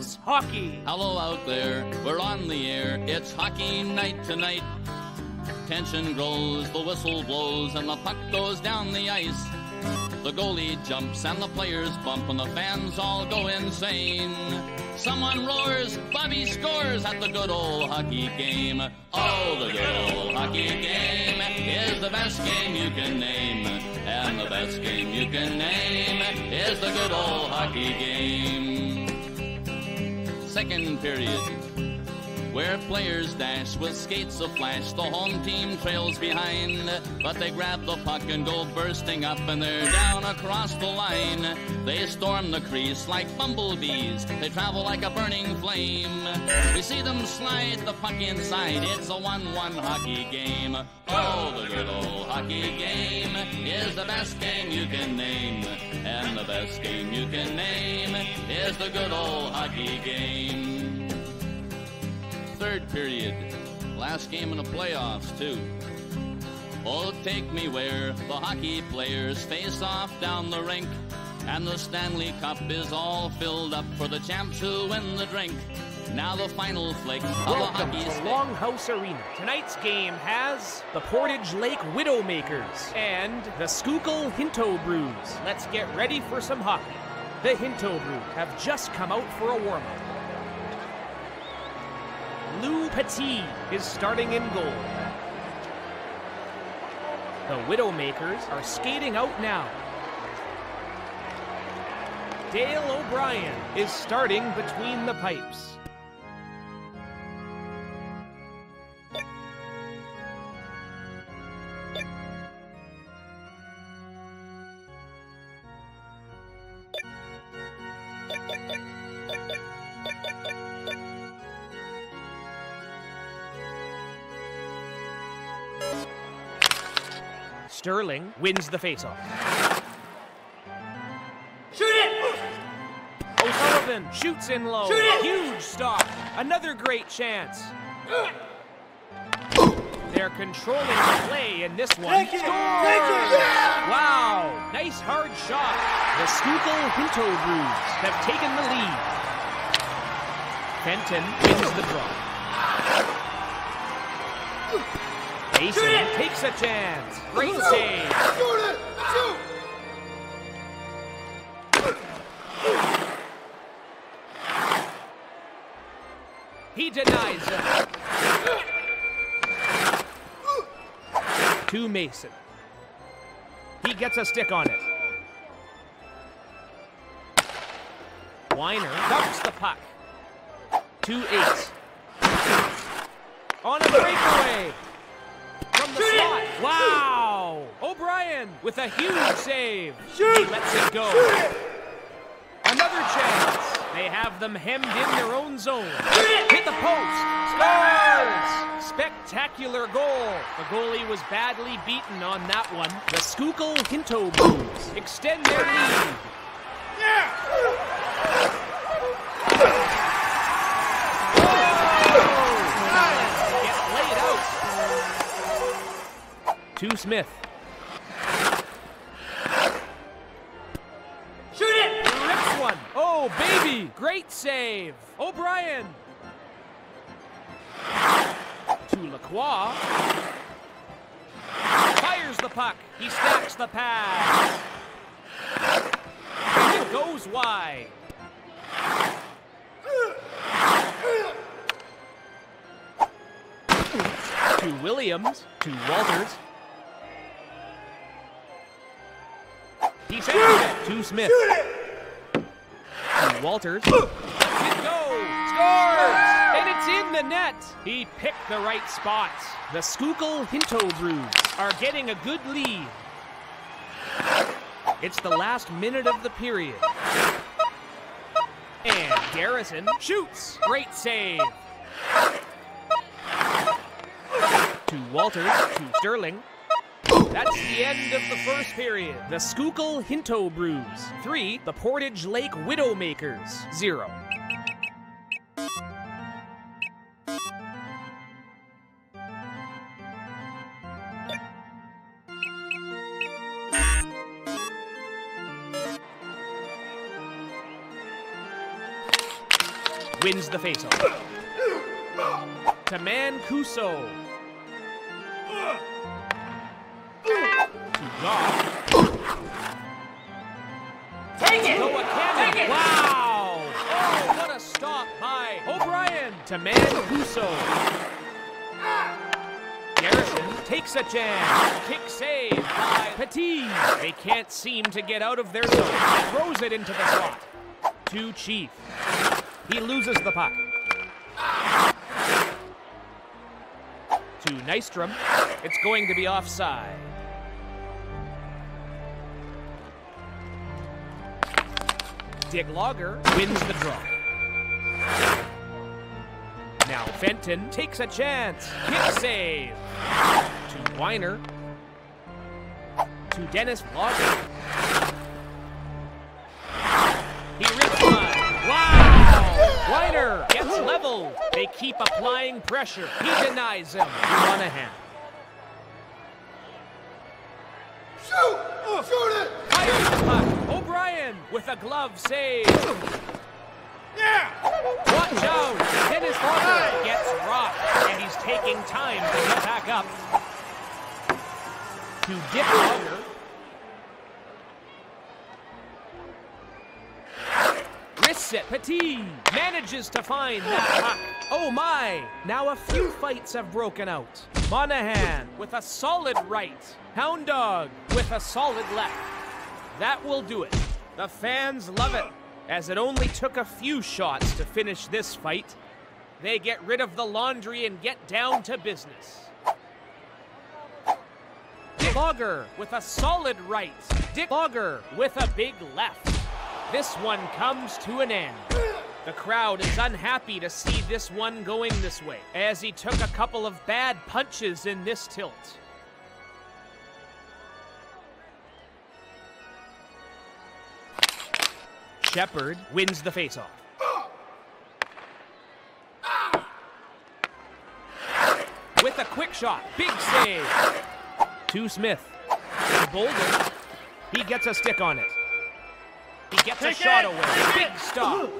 It's hockey. Hello out there, we're on the air. It's hockey night tonight. Tension grows, the whistle blows, and the puck goes down the ice. The goalie jumps and the players bump, and the fans all go insane. Someone roars, Bobby scores at the good old hockey game. Oh, the good old hockey game is the best game you can name. And the best game you can name is the good old hockey game. Second period where players dash with skates of flash. The home team trails behind, but they grab the puck and go bursting up, and they're down across the line. They storm the crease like bumblebees, they travel like a burning flame. We see them slide the puck inside, it's a 1 1 hockey game. Oh, the good old hockey game is the best game you can name, and the best game you can name is the good old hockey game third period. Last game in the playoffs, too. Oh, take me where the hockey players face off down the rink. And the Stanley Cup is all filled up for the champs who win the drink. Now the final flick of the Welcome hockey to stick. Longhouse Arena. Tonight's game has the Portage Lake Widowmakers and the Schuylkill Hinto Brews. Let's get ready for some hockey. The Hinto Brew have just come out for a warm-up. Lou Petit is starting in goal. The Widowmakers are skating out now. Dale O'Brien is starting between the pipes. Sterling wins the faceoff. Shoot it! O'Sullivan shoots in low. Shoot it! Huge stop. Another great chance. They're controlling the play in this one. Take it! Take it! Wow! Nice hard shot. The Schuylkill Hinto Brews have taken the lead. Fenton wins the draw. Mason takes a chance. Great save. Shoot it! Shoot! He denies it. To Mason. He gets a stick on it. Weiner dumps the puck. To Ace. On a breakaway. Wow! O'Brien with a huge save. Shoot! He lets it go. Shoot! Another chance. They have them hemmed in their own zone. Hit the post. Scores! Spectacular goal. The goalie was badly beaten on that one. The Schuylkill Hinto Brews extend their lead. Oh! To Smith. Shoot it! Rips one. Oh, baby. Great save. O'Brien. To Lacroix. Fires the puck. He stacks the pass. And it goes wide. To Williams. To Walters. To Smith. To Walters. It goes! Scores! And it's in the net! He picked the right spots. The Schuylkill Hinto Brews are getting a good lead. It's the last minute of the period. And Garrison shoots! Great save! To Walters, to Sterling. That's the end of the first period. The Schuylkill Hinto Brews. Three. The Portage Lake Widowmakers. Zero. wins the faceoff. To Mancuso. Take it! Noah Cannon. Take it! Wow! Oh, what a stop by O'Brien to Mancuso. Garrison takes a chance. Kick save by Petit. They can't seem to get out of their zone. Throws it into the slot. To Chief. He loses the puck. To Nystrom. It's going to be offside. Dick Logger wins the draw. Now Fenton takes a chance. Kick save. To Weiner. To Dennis Logger. He rips one. Wow! Weiner gets level. They keep applying pressure. He denies him. Monahan. Shoot! Shoot it! Puck. O'Brien with a glove save. Yeah! Watch out! Dennis Logger gets rocked, and he's taking time to get back up. To Dick Logger. Wrists it. Petit manages to find that puck. Oh my! Now a few fights have broken out. Monahan with a solid right. Hound Dog with a solid left. That will do it. The fans love it, as it only took a few shots to finish this fight. They get rid of the laundry and get down to business. Dick Logger with a solid right. Dick Logger with a big left. This one comes to an end. The crowd is unhappy to see this one going this way, as he took a couple of bad punches in this tilt. Shepard wins the faceoff. With a quick shot, big save. To Smith. To Bolden. He gets a stick on it. He gets a Take shot it! away. Big stop.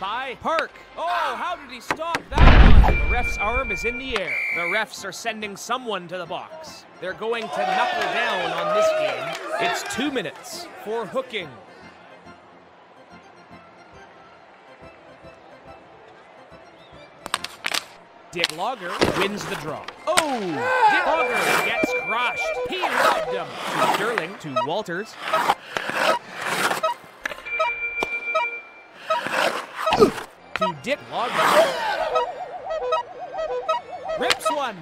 By Park. Oh, how did he stop that one? The ref's arm is in the air. The refs are sending someone to the box. They're going to knuckle down on this game. It's two minutes for hooking. Dick Logger wins the draw. Oh! Dick Logger gets crushed. He robbed him. To Sterling, to Walters. Dick Logger. Rips one.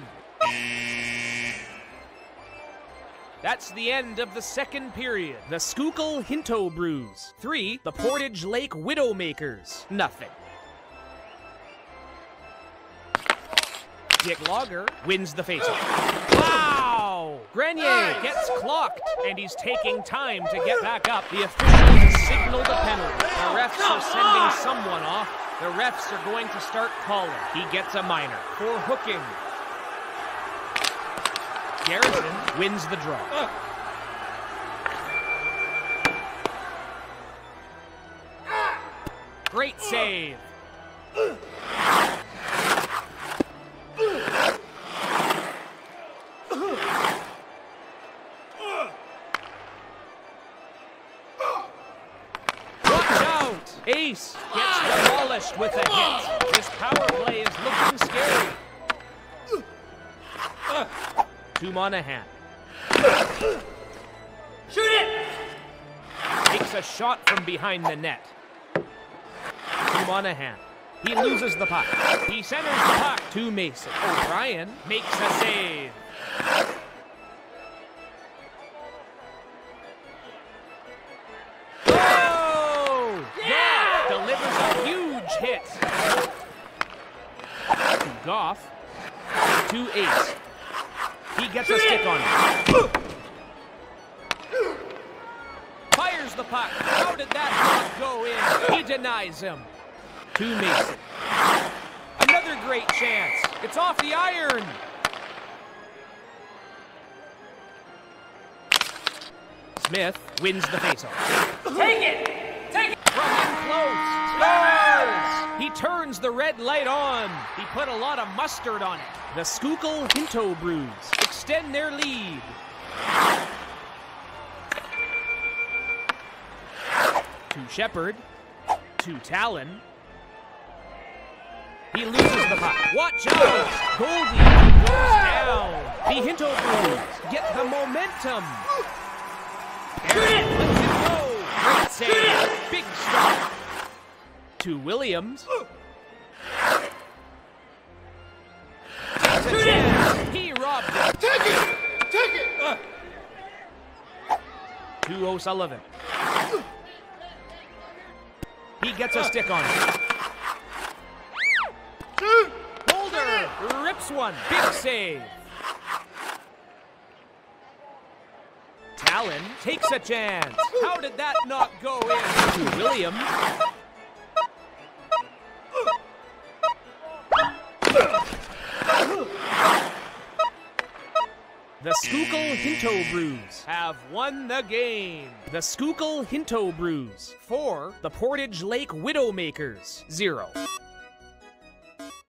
That's the end of the second period. The Schuylkill Hinto Brews. Three, the Portage Lake Widowmakers. Nothing. Dick Logger wins the faceoff. Wow! Grenier gets clocked, and he's taking time to get back up. The officials signal the penalty. The refs are sending someone off. The refs are going to start calling. He gets a minor for hooking. Garrison wins the draw. Great save. With a hit. This power play is looking scary. To Monahan. Shoot it! Takes a shot from behind the net. To Monahan. He loses the puck. He centers the puck to Mason. O'Brien makes a save. Hit. Goff. To Ace. He gets a stick on it. Fires the puck. How did that puck go in? He denies him. To Mason. Another great chance. It's off the iron. Smith wins the faceoff. Take it! Take it! Close! He turns the red light on. He put a lot of mustard on it. The Schuylkill Pinto Brews extend their lead. To Shepard. To Talon. He loses the puck. Watch out! Goldie goes down. The Hinto Brews get the momentum. To Williams. A chance. He robbed it. Take it! Take it! To O'Sullivan. He gets a stick on it. Shoot! Boulder rips one. Big save. Talon takes a chance. How did that not go in? To Williams. The Schuylkill Hinto Brews have won the game. The Schuylkill Hinto Brews. 4. The Portage Lake Widowmakers. 0.